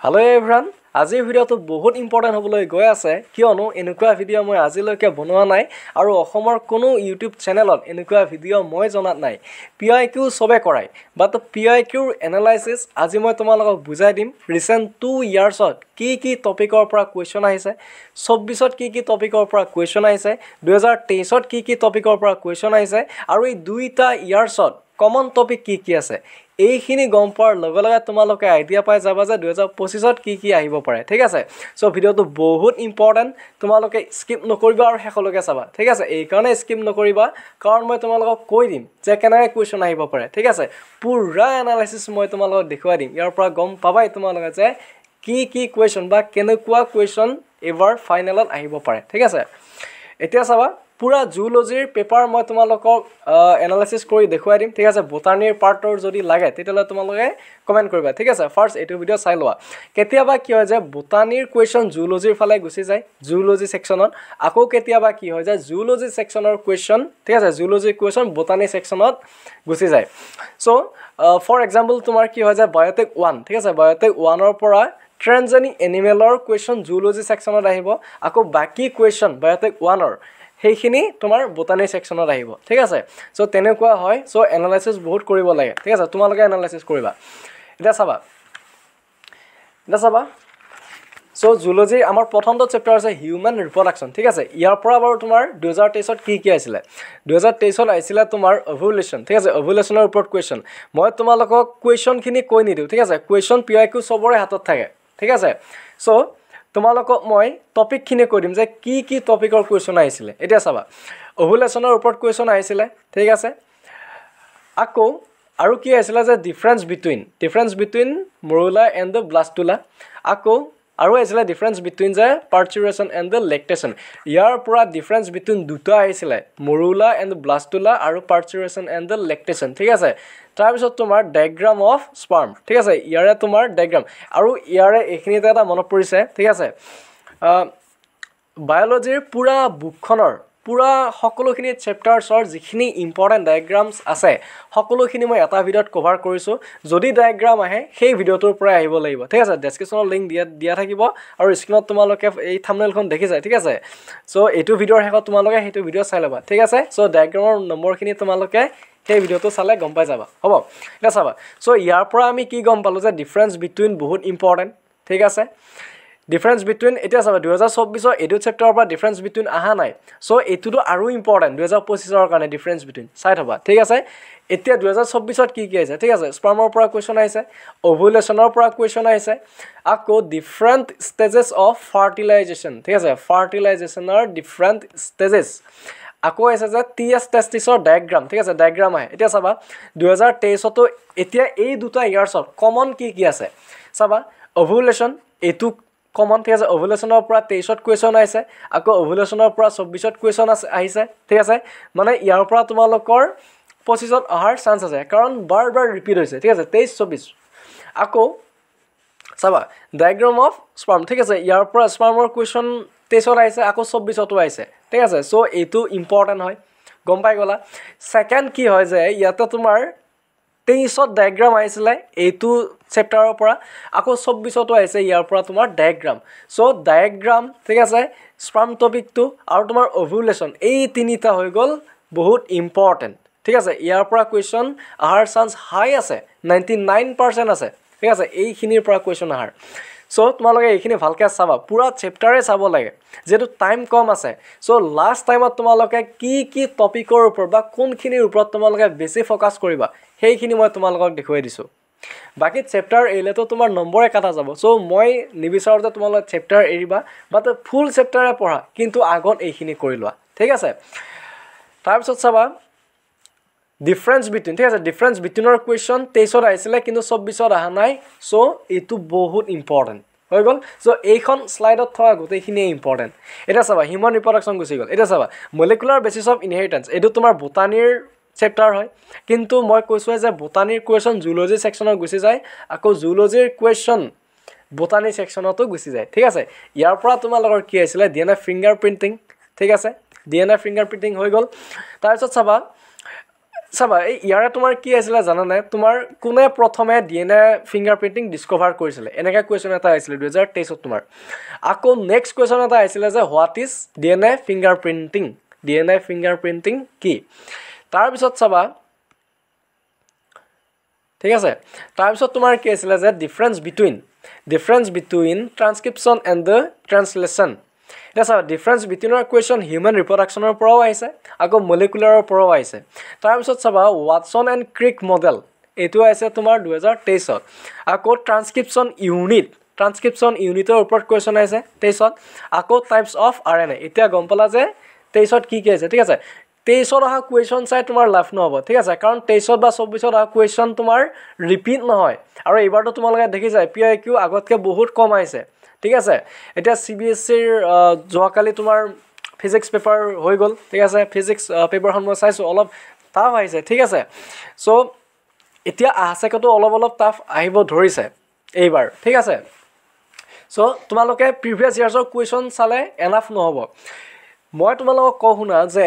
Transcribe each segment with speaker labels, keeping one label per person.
Speaker 1: Hello এভৰান আজিৰ ভিডিঅ'টো বহুত ইম্পৰ্টেণ্ট হ'বলৈ গৈ আছে। কিয়নো এনেকুৱা ভিডিঅ' মই আজিলৈকে বনোৱা নাই আৰু অসমৰ কোনো ইউটিউব চেনেলত এনেকুৱা ভিডিঅ' মই জনাত নাই। পি আই কিউ চবে কৰাই বাট পি আই কিউৰ এনালাইচিছ আজি মই তোমালোকক বুজাই দিম ৰিচেণ্ট টু ইয়াৰ্ছত কি কি টপিকৰ পৰা কুৱেশ্যন আহিছে চৌব্বিছত কি কি টপিকৰ পৰা কুৱেশ্যন আহিছে দুহেজাৰ তেইছত কি কি টপিকৰ পৰা কুৱেশ্যন আহিছে আৰু এই দুইটা ইয়াৰ্ছত কমন টপিক কি কি আছে। এইখিনি গম পোৱাৰ লগে লগে তোমালোকে আইডিয়া পাই যাবা যে দুহেজাৰ পঁচিছত কি কি আহিব পাৰে ঠিক আছে? চ' ভিডিঅ'টো বহুত ইম্পৰ্টেণ্ট তোমালোকে স্কিপ নকৰিবা আৰু শেষলৈকে চাবা ঠিক আছে? এইকাৰণে স্কিপ নকৰিবা কাৰণ মই তোমালোকক কৈ দিম যে কেনেকৈ কুৱেশ্যন আহিব পাৰে ঠিক আছে? পূৰা এনালাইচিছ মই তোমালোকক দেখুৱাই দিম। ইয়াৰ পৰা গম পাবাই তোমালোকে যে কি কি কুৱেশ্যন বা কেনেকুৱা কুৱেশ্যন এইবাৰ ফাইনেলত আহিব পাৰে ঠিক আছে? এতিয়া চাবা পূৰা জুলজিৰ পেপাৰ মই তোমালোকক এনালাইচিছ কৰি দেখুৱাই দিম। ঠিক আছে বটানীৰ পাৰ্টৰ যদি লাগে তেতিয়াহ'লে তোমালোকে কমেণ্ট কৰিবা। ঠিক আছে ফাৰ্ষ্ট এইটো ভিডিঅ' চাই লোৱা। কেতিয়াবা কি হয় যে বটানীৰ কুৱেশ্যন জুলজিৰ ফালে গুচি যায় জুলজি ছেকশ্যনত আকৌ কেতিয়াবা কি হয় যে জুলজি ছেকশ্যনৰ কুৱেশ্যন ঠিক আছে জুলজিৰ কুৱেশ্যন বটানী ছেকশ্যনত গুচি যায়। চ' ফৰ এক্সাম্পল তোমাৰ কি হয় যে বায়'টেক ওৱান ঠিক আছে বায়'টেক ওৱানৰ পৰা ট্ৰেঞ্জেনিক এনিমেলৰ কুৱেশ্যন জুলজি ছেকশ্যনত আহিব। আকৌ বাকী কুৱেশ্যন বায়'টেক ওৱানৰ সেইখিনি তোমাৰ বটানী ছেকশ্যনত আহিব ঠিক আছে? চ' তেনেকুৱা হয় চ' এনালাইচিছ বহুত কৰিব লাগে ঠিক আছে? তোমালোকে এনালাইচিছ কৰিবা। এতিয়া চাবা এতিয়া চাবা চ' জুলজিৰ আমাৰ প্ৰথমটো চেপ্টাৰ আছে হিউমেন ৰিপ্ৰডাকশ্যন ঠিক আছে? ইয়াৰ পৰা বাৰু তোমাৰ দুহেজাৰ তেইছত কি কি আহিছিলে দুহেজাৰ তেইছত আহিছিলে তোমাৰ অভুলেশ্যন ঠিক আছে? অভুলেশ্যনৰ ওপৰত কুৱেশ্যন মই তোমালোকক কুৱেশ্যনখিনি কৈ নিদিওঁ ঠিক আছে? কুৱেশ্যন পি আই কিউ চবৰে হাতত থাকে ঠিক আছে? চ' তোমালোকক মই টপিকখিনি কৈ দিম যে কি কি টপিকৰ কুৱেশ্যন আহিছিলে। এতিয়া চাবা অভুলেশ্যনৰ ওপৰত কুৱেশ্যন আহিছিলে ঠিক আছে? আকৌ আৰু কি আহিছিলে যে difference between difference between morula and the blastula আকৌ আৰু আহিছিলে ডিফাৰেঞ্চ বিটুইন যে পাৰ্চুৰেশ্যন এণ্ড দ্য লেকটেশ্যন ইয়াৰ পৰা ডিফাৰেঞ্চ বিটুইন দুটা আহিছিলে মৰুলা এণ্ড ব্লাষ্টুলা আৰু পাৰ্চুৰেশ্যন এণ্ড দ্য লেকটেশ্যন ঠিক আছে? তাৰপিছত তোমাৰ ডায়েগ্ৰাম অফ স্পাৰ্ম ঠিক আছে? ইয়াৰে তোমাৰ ডায়েগ্ৰাম আৰু ইয়াৰে এইখিনিতে এটা মনত পৰিছে ঠিক আছে? বায়'লজিৰ পূৰা বুকখনৰ পূৰা সকলোখিনি চেপ্টাৰ্ছৰ যিখিনি ইম্পৰ্টেণ্ট ডায়েগ্ৰামছ আছে সকলোখিনি মই এটা ভিডিঅ'ত কভাৰ কৰিছোঁ। যদি ডায়েগ্ৰাম আহে সেই ভিডিঅ'টোৰ পৰাই আহিব লাগিব ঠিক আছে? ডেছক্ৰিপশ্যনৰ লিংক দিয়া দিয়া থাকিব আৰু স্ক্ৰীণত তোমালোকে এই থামনেলখন দেখিছে ঠিক আছে? চ' এইটো ভিডিঅ'ৰ শেষত তোমালোকে সেইটো ভিডিঅ' চাই ল'বা ঠিক আছে? চ' ডায়েগ্ৰামৰ নম্বৰখিনি তোমালোকে সেই ভিডিঅ'টো চালে গম পাই যাবা। হ'ব এতিয়া চাবা। চ' ইয়াৰ পৰা আমি কি গম পালোঁ যে ডিফাৰেঞ্চ বিটুইন বহুত ইম্পৰ্টেণ্ট ঠিক আছে? ডিফাৰেঞ্চ বিটুইন এতিয়া চাবা দুহেজাৰ চৌব্বিছৰ এইটো চেপ্টাৰৰ পৰা ডিফাৰেঞ্চ বিটুইন অহা নাই। চ' এইটোতো আৰু ইম্পৰ্টেণ্ট দুহেজাৰ পঁচিছৰ কাৰণে ডিফাৰেঞ্চ বিটুইন চাই থবা ঠিক আছে? এতিয়া দুহেজাৰ চৌব্বিছত কি কি আহিছে ঠিক আছে? স্পাৰ্মৰ পৰা কুৱেশ্যন আহিছে অভুলেশ্যনৰ পৰা কুৱেশ্যন আহিছে আকৌ ডিফাৰেণ্ট ষ্টেজেছ অফ ফাৰ্টিলাইজেশ্যন ঠিক আছে? ফাৰ্টিলাইজেশ্যনৰ ডিফাৰেণ্ট ষ্টেজেছ আকৌ আহিছে যে টি এছ টেষ্টিছৰ ডায়েগ্ৰাম ঠিক আছে ডায়েগ্ৰাম আহে। এতিয়া চাবা দুহেজাৰ তেইছতো এতিয়া এই দুটা ইয়াৰ্ছত কমন কি কি আছে? চাবা অভুলেশ্যন এইটো কমন ঠিক আছে অভুলেশ্যনৰ পৰা তেইছত কুৱেশ্যন আহিছে আকৌ অভুলেশ্যনৰ পৰা চৌব্বিছত কুৱেশ্যন আছে আহিছে ঠিক আছে। মানে ইয়াৰ পৰা তোমালোকৰ পঁচিছত অহাৰ চান্স আছে কাৰণ বাৰ বাৰ ৰিপিট হৈছে ঠিক আছে তেইছ চৌব্বিছ। আকৌ চাবা ডায়েগ্ৰাম অফ স্পাৰ্ম ঠিক আছে ইয়াৰ পৰা স্পাৰ্মৰ কুৱেশ্যন তেইছত আহিছে আকৌ চৌব্বিছতো আহিছে ঠিক আছে চ' এইটো ইম্পৰ্টেণ্ট হয়। গম পাই গ'লা? ছেকেণ্ড কি হয় যে ইয়াতে তোমাৰ তেইছত ডায়েগ্ৰাম আহিছিলে এইটো চেপ্টাৰৰ পৰা। আকৌ চৌব্বিছতো আহিছে ইয়াৰ পৰা তোমাৰ ডায়েগ্ৰাম চ' ডায়েগ্ৰাম ঠিক আছে স্পাৰ্ম টপিকটো আৰু তোমাৰ অভুলেশ্যন এই তিনিটা হৈ গ'ল বহুত ইম্পৰ্টেণ্ট ঠিক আছে ইয়াৰ পৰা কুৱেশ্যন অহাৰ চান্স হাই আছে নাইণ্টি নাইন পাৰ্চেণ্ট আছে। ঠিক আছে এইখিনিৰ পৰা কুৱেশ্যন অহাৰ চ' তোমালোকে এইখিনি ভালকৈ চাবা। পূৰা চেপ্টাৰে চাব লাগে যিহেতু টাইম কম আছে। চ' লাষ্ট টাইমত তোমালোকে কি কি টপিকৰ ওপৰত বা কোনখিনিৰ ওপৰত তোমালোকে বেছি ফ'কাছ কৰিবা সেইখিনি মই তোমালোকক দেখুৱাই দিছোঁ। বাকী চেপ্টাৰ এৰিলেতো তোমাৰ নম্বৰে কাটা যাব। চ' মই নিবিচাৰোঁ যে তোমালোকে চেপ্টাৰ এৰিবা বাট ফুল চেপ্টাৰে পঢ়া কিন্তু আগত এইখিনি কৰি লোৱা। ঠিক আছে? তাৰপিছত চাবা ডিফাৰেঞ্চ বিটুইন ঠিক আছে? ডিফাৰেঞ্চ বিটুইনৰ কুৱেশ্যন তেইছত আহিছিলে কিন্তু চৌব্বিছত অহা নাই। চ' এইটো বহুত ইম্পৰ্টেণ্ট হৈ গ'ল। চ' এইখন শ্লাইডত থকা গোটেইখিনিয়ে ইম্পৰ্টেণ্ট এতিয়া চাবা হিউমেন ৰিপ্ৰডাকশ্যন গুচি গ'ল। এতিয়া চাবা মলিকুলাৰ বেচিছ অফ ইনহেৰিটেঞ্চ এইটো তোমাৰ বুটানীৰ চেপ্টাৰ হয়। কিন্তু মই কৈছোঁৱে যে বুটানীৰ কুৱেশ্যন জুলজি ছেকশ্যনত গুচি যায় আকৌ জুলজিৰ কুৱেশ্যন বুটানী ছেকশ্যনতো গুচি যায়। ঠিক আছে? ইয়াৰ পৰা তোমালোকৰ কি আহিছিলে D N A finger printing ঠিক আছে? D N A finger printing হৈ গ'ল। তাৰপিছত চাবা চাবা এই ইয়াৰে তোমাৰ কি আছিলে জানানে? তোমাৰ কোনে প্ৰথমে D N A finger printing discover কৰিছিলে? এনেকৈ কুৱেশ্যন এটা আহিছিলে দুহেজাৰ তেইছত তোমাৰ। আকৌ নেক্সট কুৱেশ্যন এটা আহিছিলে যে what is D N A finger printing D N A finger printing কি? তাৰপিছত চাবা ঠিক আছে? তাৰপিছত তোমাৰ কি আছিলে যে difference between difference between transcription and the translation এতিয়া চাবা ডিফাৰেঞ্চ বিটুইনৰ কুৱেশ্যন হিউমেন ৰিপ্ৰডাকশ্যনৰ পৰাও আহিছে আকৌ মলিকুলাৰৰ পৰাও আহিছে। তাৰপিছত চাবা ৱাটছন এণ্ড ক্ৰিক মডেল এইটো আহিছে তোমাৰ দুহেজাৰ তেইছত। আকৌ ট্ৰান্সক্ৰিপশ্যন ইউনিট ট্ৰান্সক্ৰিপশ্যন ইউনিটৰ ওপৰত কুৱেশ্যন আহিছে তেইছত। আকৌ types of R N A এতিয়া গম পালা যে তেইছত কি কি আহিছে ঠিক আছে? তেইছত অহা কুৱেশ্যন চাই তোমাৰ লাভ নহ'ব ঠিক আছে? কাৰণ তেইছত বা চৌব্বিছত অহা কুৱেশ্যন তোমাৰ ৰিপিট নহয়। আৰু এইবাৰতো তোমালোকে দেখিছা পি আই কিউ আগতকৈ বহুত কম আহিছে। ঠিক আছে? এতিয়া চি বি এছ চিৰ যোৱাকালি তোমাৰ ফিজিক্স পেপাৰ হৈ গ'ল ঠিক আছে? ফিজিক্স পেপাৰখন মই চাইছোঁ অলপ টাফ আহিছে ঠিক আছে? চ' এতিয়া আহচেকতো অলপ অলপ টাফ আহিব ধৰিছে এইবাৰ ঠিক আছে? চ' তোমালোকে প্ৰিভিয়াছ ইয়াৰ্ছৰ কুৱেশ্যন চালে এনাফ নহ'ব। মই তোমালোকক কওঁ শুনা যে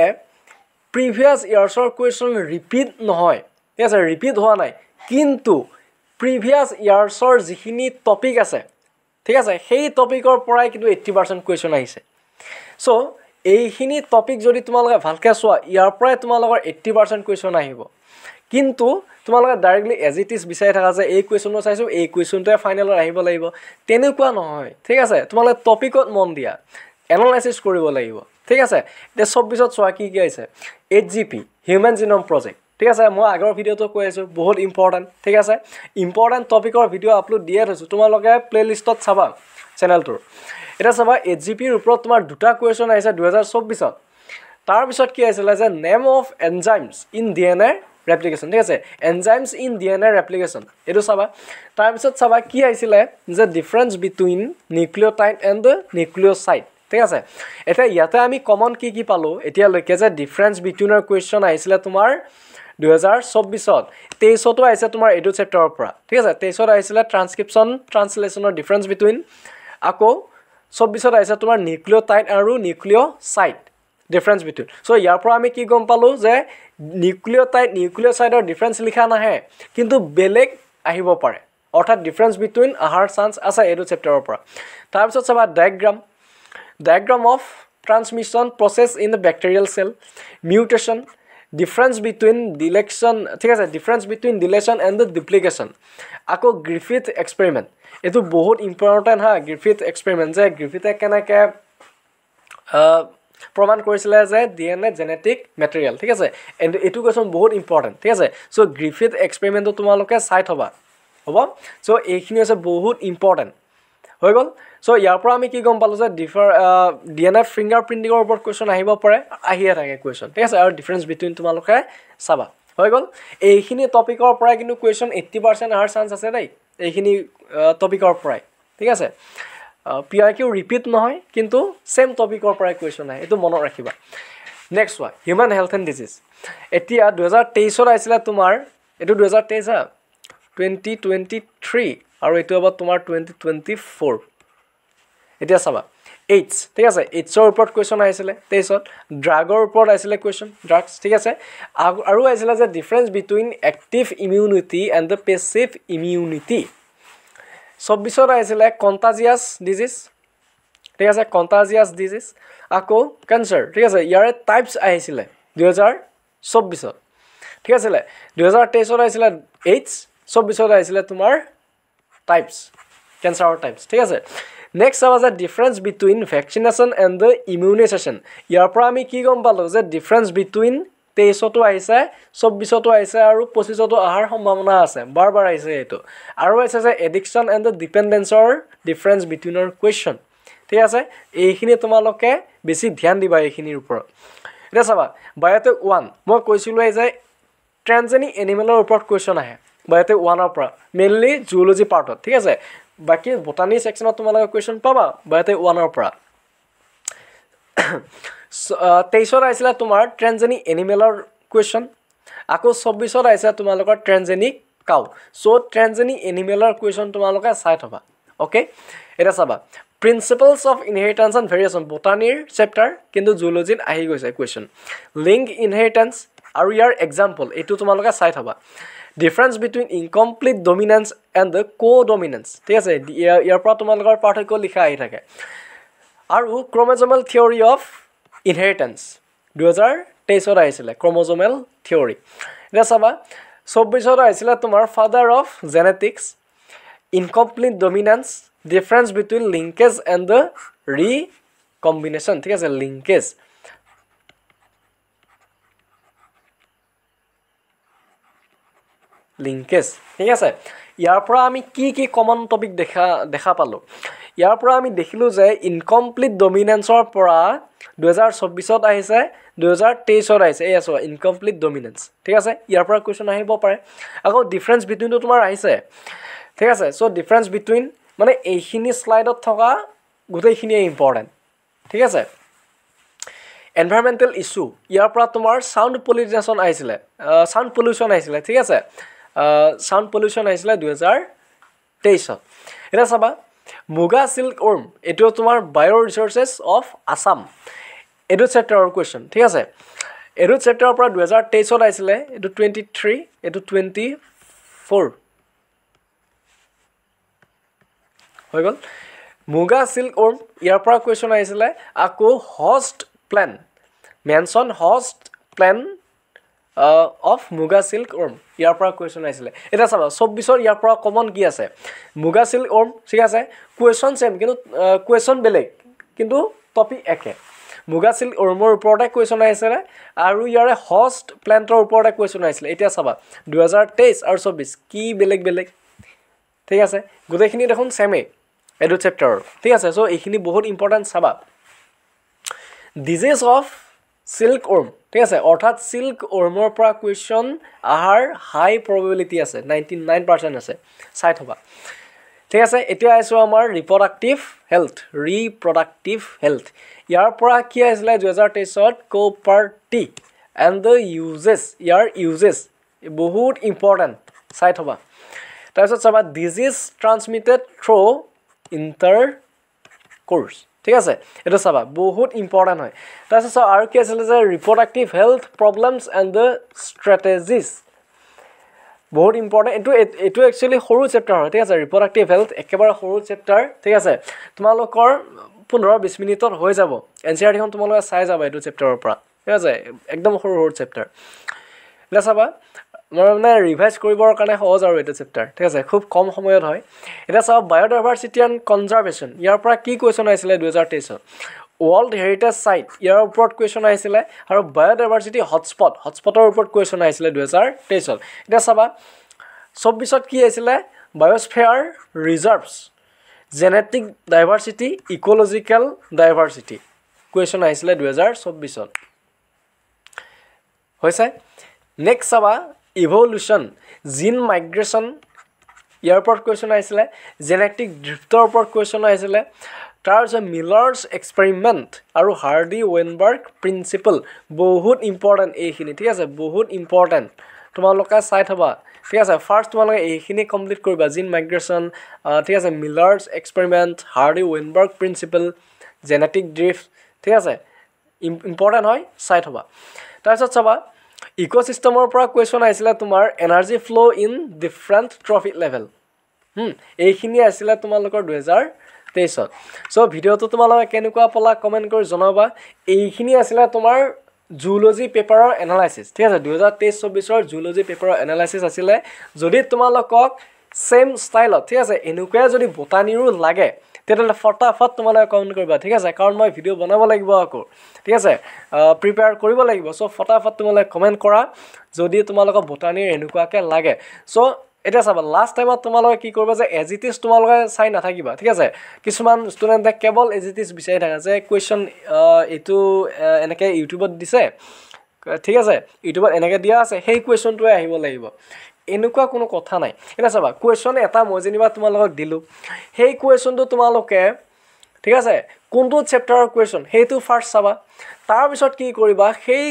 Speaker 1: প্ৰিভিয়াছ ইয়াৰ্ছৰ কুৱেশ্যন ৰিপিট নহয় ঠিক আছে? ৰিপিট হোৱা নাই। কিন্তু প্ৰিভিয়াছ ইয়াৰ্ছৰ যিখিনি টপিক আছে ঠিক আছে? সেই টপিকৰ পৰাই কিন্তু এইট্টি পাৰ্চেণ্ট কুৱেশ্যন আহিছে। চ' এইখিনি টপিক যদি তোমালোকে ভালকৈ চোৱা ইয়াৰ পৰাই তোমালোকৰ এইট্টি পাৰ্চেণ্ট কুৱেশ্যন আহিব। কিন্তু তোমালোকে ডাইৰেক্টলি এজ ইট ইজ বিচাৰি থাকা যে এই কুৱেশ্যনো চাইছোঁ এই কুৱেশ্যনটোৱে ফাইনেলত আহিব লাগিব। তেনেকুৱা নহয় ঠিক আছে? তোমালোকে টপিকত মন দিয়া। এনালাইচিছ কৰিব লাগিব ঠিক আছে? এতিয়া চৌব্বিছত চোৱা কি কি আহিছে? H G P human genome project ঠিক আছে মই আগৰ ভিডিঅ'টো কৈ আছোঁ বহুত ইম্পৰ্টেণ্ট ঠিক আছে? ইম্পৰ্টেণ্ট টপিকৰ ভিডিঅ' আপলোড দিয়ে থৈছোঁ তোমালোকে প্লে'লিষ্টত চাবা চেনেলটোৰ এতিয়া চাবা এইট জি পিৰ ওপৰত তোমাৰ দুটা কুৱেশ্যন আহিছে দুহেজাৰ চৌব্বিছত। তাৰপিছত কি আহিছিলে যে name of enzymes in D N A replication ঠিক আছে? Enzymes in D N A replication এইটো চাবা। তাৰপিছত চাবা কি আহিছিলে যে difference between nucleotide and the nucleoside ঠিক আছে? এতিয়া ইয়াতে আমি কমন কি কি পালোঁ এতিয়ালৈকে যে ডিফাৰেঞ্চ বিটুইনৰ কুৱেশ্যন আহিছিলে তোমাৰ দুহেজাৰ চৌব্বিছত। তেইছতো আহিছে তোমাৰ এইটো চেপ্টাৰৰ পৰা। ঠিক আছে তেইছত আহিছিলে ট্ৰান্সক্ৰিপশ্যন ট্ৰান্সলেশ্যনৰ ডিফাৰেঞ্চ বিটুইন আকৌ চৌব্বিছত আহিছে তোমাৰ নিউক্লিঅ'টাইড আৰু নিউক্লিঅ'চাইড ডিফাৰেঞ্চ বিটুইন চ' ইয়াৰ পৰা আমি কি গম পালোঁ যে নিউক্লিঅ'টাইড নিউক্লিঅ'চাইডৰ ডিফাৰেঞ্চ লিখা নাহে কিন্তু বেলেগ আহিব পাৰে। অৰ্থাৎ ডিফাৰেঞ্চ বিটুইন অহাৰ চান্স আছে এইটো চেপ্টাৰৰ পৰা। তাৰপিছত চাবা diagram diagram of transmission process in the bacterial cell mutation difference between deletion ঠিক আছে difference between deletion and the duplication আকৌ গ্ৰিফিথ এক্সপেৰিমেণ্ট এইটো বহুত ইম্পৰ্টেণ্ট হা গ্ৰিফিথ এক্সপেৰিমেণ্ট যে গ্ৰিফিথে কেনেকৈ প্ৰমাণ কৰিছিলে যে D N A genetic material ঠিক আছে? এইটো কুৱেশ্যন বহুত ইম্পৰ্টেণ্ট ঠিক আছে? চ' গ্ৰিফিথ এক্সপেৰিমেণ্টটো তোমালোকে চাই থ'বা হ'ব? চ' এইখিনি হৈছে বহুত ইম্পৰ্টেণ্ট হৈ গ'ল। চ' ইয়াৰ পৰা আমি কি গম পালোঁ যে differ D N A finger প্ৰিণ্টিঙৰ ওপৰত কুৱেশ্যন আহিব পাৰে আহিয়ে থাকে কুৱেশ্যন ঠিক আছে? আৰু ডিফাৰেঞ্চ বিটুইন তোমালোকে চাবা হৈ গ'ল। এইখিনি টপিকৰ পৰাই কিন্তু কুৱেশ্যন এইট্টি পাৰ্চেণ্ট অহাৰ চান্স আছে দেই এইখিনি টপিকৰ পৰাই ঠিক আছে? পি আই কিউ ৰিপিট নহয় কিন্তু ছেইম টপিকৰ পৰাই কুৱেশ্যন আহে এইটো মনত ৰাখিবা। নেক্সট হোৱা হিউমেন হেল্থ এণ্ড ডিজিজ এতিয়া দুহেজাৰ তেইছত আহিছিলে তোমাৰ এইটো দুহেজাৰ তেইছ হা টুৱেণ্টি টুৱেণ্টি থ্ৰী আৰু এইটো হ'ব তোমাৰ টুৱেণ্টি টুৱেণ্টি ফ'ৰ এতিয়া চাবা এইডছ ঠিক আছে? এইডছৰ ওপৰত কুৱেশ্যন আহিছিলে তেইছত ড্ৰাগৰ ওপৰত আহিছিলে কুৱেশ্যন ড্ৰাগছ ঠিক আছে? আৰু আহিছিলে যে difference between active immunity and the passive immunity চৌব্বিছত আহিছিলে কণ্টাজিয়াছ ডিজিজ ঠিক আছে? কণ্টাজিয়াছ ডিজিজ আকৌ কেঞ্চাৰ ঠিক আছে? ইয়াৰে টাইপছ আহিছিলে দুহেজাৰ চৌব্বিছত। ঠিক আছিলে? দুহেজাৰ তেইছত আহিছিলে এইডছ চৌব্বিছত আহিছিলে তোমাৰ টাইপছ কেঞ্চাৰৰ টাইপছ ঠিক আছে নেক্সট চাবা যে difference between vaccination and the immunization ইয়াৰ পৰা আমি কি গম পালোঁ যে ডিফাৰেঞ্চ বিটুইন তেইছতো আহিছে চৌব্বিছতো আহিছে আৰু পঁচিছতো অহাৰ সম্ভাৱনা আছে বাৰ বাৰ আহিছে এইটো আৰু আহিছে যে এডিকশ্যন এণ্ড দ্য ডিপেণ্ডেঞ্চৰ ডিফাৰেঞ্চ বিটুইনৰ কুৱেশ্যন ঠিক আছে এইখিনি তোমালোকে বেছি ধ্যান দিবা এইখিনিৰ ওপৰত এতিয়া চাবা বায়'টেক ওৱান মই কৈছিলোঁ যে ট্ৰেঞ্জেনিক এনিমেলৰ ওপৰত কুৱেশ্যন আহে বায়'টেক ওৱানৰ পৰা মেইনলি জুলজি পাৰ্টত ঠিক আছে? বাকী বটানী ছেকশ্যনত তোমালোকে কুৱেশ্যন পাবা বায়'টেক ওৱানৰ পৰা। তেইছত আহিছিলে তোমাৰ ট্ৰেঞ্জেনিক এনিমেলৰ কুৱেশ্যন আকৌ চৌব্বিছত আহিছে তোমালোকৰ ট্ৰেঞ্জেনিক কাউ চ' ট্ৰেঞ্জেনিক এনিমেলৰ কুৱেশ্যন তোমালোকে চাই থ'বা অ'কে এতিয়া চাবা principles of inheritance and variation বটানীৰ chapter কিন্তু জুলজিত আহি গৈছে কুৱেশ্যন লিংক ইনহেৰিটেঞ্চ আৰু ইয়াৰ এক্সাম্পল এইটো তোমালোকে চাই থবা। Difference between incomplete dominance and the codominance ঠিক আছে ইয়াৰ পৰা তোমালোকৰ পাৰ্থক্য লিখা আহি থাকে। আৰু ক্ৰমেজমেল থিয়ৰী অফ ইনহেৰিটেঞ্চ দুহেজাৰ তেইছত আহিছিলে ক্ৰমজমেল থিয়ৰী এতিয়া চাবা চৌব্বিছত আহিছিলে তোমাৰ father of genetics incomplete dominance difference between linkage and the recombination ঠিক আছে লিংকেজ লিংকেজ ঠিক আছে? ইয়াৰ পৰা আমি কি কি কমন টপিক দেখা দেখা পালোঁ? ইয়াৰ পৰা আমি দেখিলোঁ যে ইনকমপ্লিট ডমিনেঞ্চৰ পৰা দুহেজাৰ চৌব্বিছত আহিছে দুহেজাৰ তেইছত আহিছে। এই আছোঁ ইনকমপ্লিট ডমিনেঞ্চ ঠিক আছে? ইয়াৰ পৰা কুৱেশ্যন আহিব পাৰে। আকৌ ডিফাৰেঞ্চ বিটুইনটো তোমাৰ আহিছে ঠিক আছে? চ' ডিফাৰেঞ্চ বিটুইন মানে এইখিনি শ্লাইডত থকা গোটেইখিনিয়ে ইম্পৰ্টেণ্ট ঠিক আছে? এনভাইৰমেণ্টেল ইছ্যু ইয়াৰ পৰা তোমাৰ চাউণ্ড পলিউশ্যন আহিছিলে চাউণ্ড পলিউশ্যন আহিছিলে ঠিক আছে? চাউণ্ড পলিউশ্যন আহিছিলে দুহেজাৰ তেইছত। এতিয়া চাবা মুগা চিল্ক ৱৰ্ম এইটো তোমাৰ বায়' ৰিচৰ্চেছ অফ আছাম এইটো চেপ্টাৰৰ কুৱেশ্যন ঠিক আছে? এইটো চেপ্টাৰৰ পৰা দুহেজাৰ তেইছত আহিছিলে এইটো টুৱেণ্টি থ্ৰী এইটো টুৱেণ্টি ফ'ৰ হৈ গ'ল। মুগা চিল্ক ৱৰ্ম ইয়াৰ পৰা কুৱেশ্যন আহিছিলে আকৌ host plant mention host plant of Muga silkworm ইয়াৰ পৰা কুৱেশ্যন আহিছিলে। এতিয়া চাবা চৌব্বিছৰ ইয়াৰ পৰা কমন কি আছে? মুগা চিল্ক ৱৰ্ম ঠিক আছে? কুৱেশ্যন ছেম কিন্তু কুৱেশ্যন বেলেগ কিন্তু টপিক একে। মুগা চিল্ক ৱৰ্মৰ ওপৰতে কুৱেশ্যন আহিছিলে আৰু ইয়াৰে হষ্ট প্লেণ্টৰ ওপৰতে কুৱেশ্যন আহিছিলে। এতিয়া চাবা দুহেজাৰ তেইছ আৰু চৌব্বিছ কি বেলেগ বেলেগ? ঠিক আছে? গোটেইখিনি দেখোন ছেমেই এইটো চেপ্টাৰৰ ঠিক আছে? চ' এইখিনি বহুত ইম্পৰ্টেণ্ট চাবা। ডিজিজ অফ চিল্ক ৱৰ্ম ঠিক আছে? অৰ্থাৎ চিল্ক ৱৰ্মৰ পৰা কুৱেশ্যন অহাৰ হাই প্ৰবেবিলিটি আছে নাইণ্টি নাইন পাৰ্চেণ্ট আছে। চাই থবা। ঠিক আছে? এতিয়া আহিছোঁ আমাৰ ৰিপ্ৰডাক্টিভ হেল্থ ৰিপ্ৰডাক্টিভ হেল্থ ইয়াৰ পৰা কি আহিছিলে দুহেজাৰ তেইছত? Copper T and the uses year uses বহুত ইম্পৰ্টেণ্ট চাই থবা। তাৰপিছত চাবা disease transmitted through intercourse ঠিক আছে? এইটো চাবা বহুত ইম্পৰ্টেণ্ট হয়। তাৰপিছত চাওঁ আৰু কি আছিলে যে reproductive health problems and the strategies বহুত ইম্পৰ্টেণ্ট এইটো এইটো একচুৱেলি সৰু চেপ্টাৰ হয় ঠিক আছে? ৰিপ্ৰডাক্টিভ হেল্থ একেবাৰে সৰু চেপ্টাৰ ঠিক আছে? তোমালোকৰ পোন্ধৰ বিছ মিনিটত হৈ যাব। এন চি আৰ টিখন তোমালোকে চাই যাবা এইটো চেপ্টাৰৰ পৰা ঠিক আছে? একদম সৰু সৰু চেপ্টাৰ এতিয়া চাবা মই মানে ৰিভাইজ কৰিবৰ কাৰণে সহজ আৰু এইটো চেপ্টাৰ ঠিক আছে? খুব কম সময়ত হয়। এতিয়া চাওক বায়'ডাইভাৰ্চিটি এণ্ড কনজাৰ্ভেশ্যন ইয়াৰ পৰা কি কুৱেশ্যন আহিছিলে দুহেজাৰ তেইছত? ৱৰ্ল্ড হেৰিটেজ চাইট ইয়াৰ ওপৰত কুৱেশ্যন আহিছিলে আৰু বায়'ডাইভাৰ্চিটি হটস্পট হটস্পটৰ ওপৰত কুৱেশ্যন আহিছিলে দুহেজাৰ তেইছত। এতিয়া চাবা চৌব্বিছত কি আহিছিলে? Biosphere reserves genetic diversity ecological diversity question আহিছিলে দুহেজাৰ চৌব্বিছত। হৈছে? নেক্সট চাবা ইভলিউশ্যন জিন মাইগ্ৰেশ্যন ইয়াৰ ওপৰত কুৱেশ্যন আহিছিলে জেনেটিক ড্ৰিফ্টৰ ওপৰত কুৱেশ্যন আহিছিলে তাৰপিছত মিলাৰ্ছ এক্সপেৰিমেণ্ট আৰু হাৰ্ডি ৱেনবাৰ্গ প্ৰিন্সিপল বহুত ইম্পৰ্টেণ্ট এইখিনি ঠিক আছে বহুত ইম্পৰ্টেণ্ট তোমালোকে চাই থবা ঠিক আছে ফাৰ্ষ্ট তোমালোকে এইখিনি কমপ্লিট কৰিবা জিন মাইগ্ৰেশ্যন ঠিক আছে Miller's experiment Hardy Weinberg principle genetic drift ঠিক আছে ইম্পৰ্টেণ্ট হয় চাই থবা তাৰপিছত চাবা ইক'চিষ্টেমৰ পৰা কুৱেশ্যন আহিছিলে তোমাৰ energy flow' in different trophic level এইখিনি আছিলে তোমালোকৰ দুহেজাৰ তেইছত। চ' ভিডিঅ'টো তোমালোকে কেনেকুৱা পালা কমেণ্ট কৰি জনাবা। এইখিনি আছিলে তোমাৰ জুলজি পেপাৰৰ এনালাইচিছ ঠিক আছে? দুহেজাৰ তেইছ চৌবিছৰ জুলজি পেপাৰৰ এনালাইচিছ আছিলে। যদি তোমালোকক ছেইম ষ্টাইলত ঠিক আছে? এনেকুৱাই যদি বটানীৰো লাগে তেতিয়াহ'লে ফটাফট তোমালোকে কমেণ্ট কৰিবা ঠিক আছে? কাৰণ মই ভিডিঅ' বনাব লাগিব আকৌ ঠিক আছে? প্ৰিপেয়াৰ কৰিব লাগিব চ' ফটাফট তোমালোকে কমেণ্ট কৰা যদি তোমালোকক বটানীৰ এনেকুৱাকৈ লাগে। চ' এতিয়া চাবা লাষ্ট টাইমত তোমালোকে কি কৰিবা যে এজ ইট ইজ তোমালোকে চাই নাথাকিবা ঠিক আছে? কিছুমান ষ্টুডেণ্টে কেৱল এজ ইট ইজ বিচাৰি থাকে যে কুৱেশ্যন এইটো এনেকৈ ইউটিউবত দিছে ঠিক আছে? ইউটিউবত এনেকৈ দিয়া আছে সেই কুৱেশ্যনটোৱে আহিব লাগিব। এনেকুৱা কোনো কথা নাই। এতিয়া চাবা কুৱেশ্যন এটা মই যেনিবা তোমালোকক দিলোঁ। সেই কুৱেশ্যনটো তোমালোকে ঠিক আছে কোনটো চেপ্টাৰৰ কুৱেশ্যন সেইটো ফাৰ্ষ্ট চাবা। তাৰপিছত কি কৰিবা সেই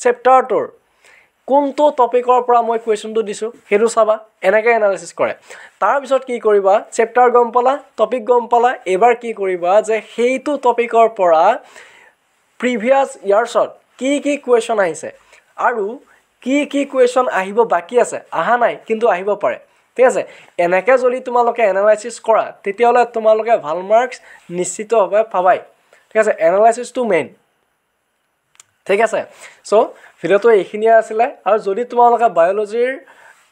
Speaker 1: চেপ্টাৰটোৰ কোনটো টপিকৰ পৰা মই কুৱেশ্যনটো দিছোঁ সেইটো চাবা এনেকৈ এনালাইচিছ কৰে। তাৰপিছত কি কৰিবা চেপ্টাৰ গম পালা টপিক গম পালা এইবাৰ কি কৰিবা যে সেইটো টপিকৰ পৰা প্ৰিভিয়াছ ইয়াৰ্ছত কি কি কুৱেশ্যন আহিছে। আৰু কি কি কুৱেশ্যন আহিব বাকী আছে? অহা নাই কিন্তু আহিব পাৰে। ঠিক আছে এনেকৈ যদি তোমালোকে এনালাইচিছ কৰা তেতিয়াহ'লে তোমালোকে ভাল মাৰ্কছ নিশ্চিতভাৱে পাবাই। ঠিক আছে এনালাইচিছটো মেইন ঠিক আছে চ' ভিডিঅ'টো এইখিনিয়ে আছিলে। আৰু যদি তোমালোকে বায়'লজিৰ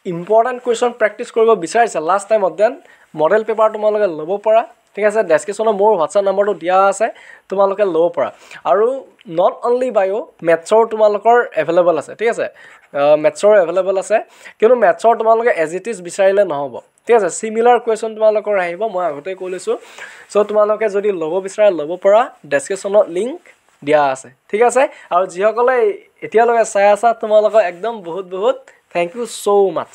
Speaker 1: ইম্পৰ্টেণ্ট কুৱেশ্যন প্ৰেক্টিছ কৰিব বিচাৰিছা লাষ্ট টাইমত দেন মডেল পেপাৰ তোমালোকে ল'ব পাৰা। ঠিক আছে ডেছক্ৰিপশ্যনত মোৰ হোৱাটছআপ নম্বৰটো দিয়া আছে তোমালোকে ল'ব পাৰা। আৰু নট অনলি বায়' মেথছৰ তোমালোকৰ এভেইলেবল আছে ঠিক আছে? মেথছৰ এভেইলেবল আছে কিন্তু মেথছৰ তোমালোকে এজ ইট ইজ বিচাৰিলে নহ'ব। ঠিক আছে চিমিলাৰ কুৱেশ্যন তোমালোকৰ আহিব মই আগতেই কৈ লৈছোঁ। চ' তোমালোকে যদি ল'ব বিচাৰা ল'ব পৰা ডেছক্ৰিপশ্যনত লিংক দিয়া আছে ঠিক আছে? আৰু যিসকলে এতিয়ালৈকে চাই আছা তোমালোকক একদম বহুত বহুত থেংক ইউ ছ' মাছ